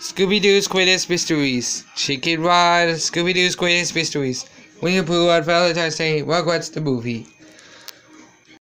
Scooby Doo's Greatest Mysteries. Chicken Run, Scooby Doo's Greatest Mysteries. Winnie the Pooh on Valentine's Day. Rugrats the movie.